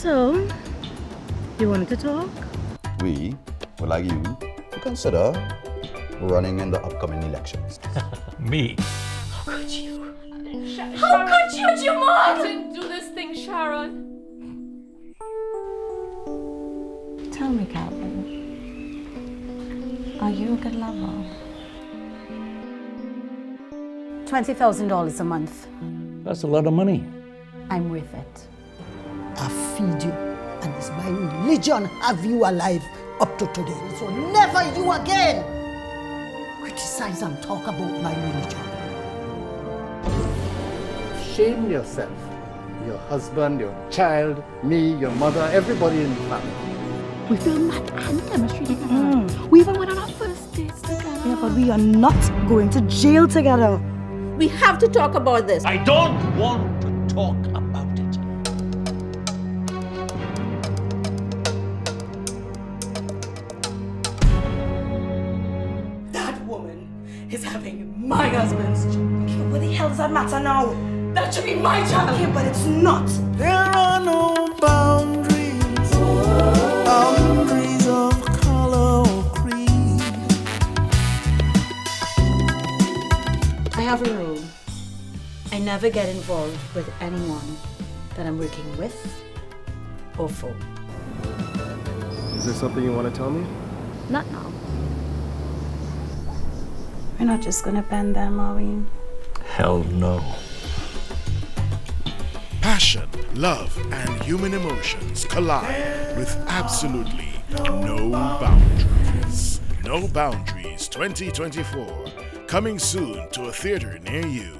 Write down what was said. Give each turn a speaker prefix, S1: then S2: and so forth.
S1: So, you wanted to talk?
S2: We would like you to consider running in the upcoming elections.
S3: Me.
S4: How could you, Jamon? Do this thing, Sharon.
S5: Tell me, Calvin, are you a good lover?
S1: $20,000 a month.
S3: That's a lot of money.
S1: I'm worth it.
S6: I feed you, and it's my religion have you alive up to today. So never you again criticize and talk about my religion.
S7: Shame yourself. Your husband, your child, me, your mother, everybody in the family.
S1: We feel mad and chemistry together. Hmm. We even went on our first dates together. Yeah, but we are not going to jail together.
S8: We have to talk about this.
S3: I don't want to talk
S8: is having my husband's child.
S6: What the hell does that matter now?
S8: That should be my child.
S6: Okay, but it's not.
S9: There are no boundaries, boundaries of color or creed.
S1: I have a rule. I never get involved with anyone that I'm working with or for.
S10: Is there something you want to tell me?
S1: Not now.
S5: We're not just gonna bend them, are we?
S3: Hell no.
S9: Passion, love, and human emotions collide with absolutely no boundaries. No Boundaries 2024, coming soon to a theater near you.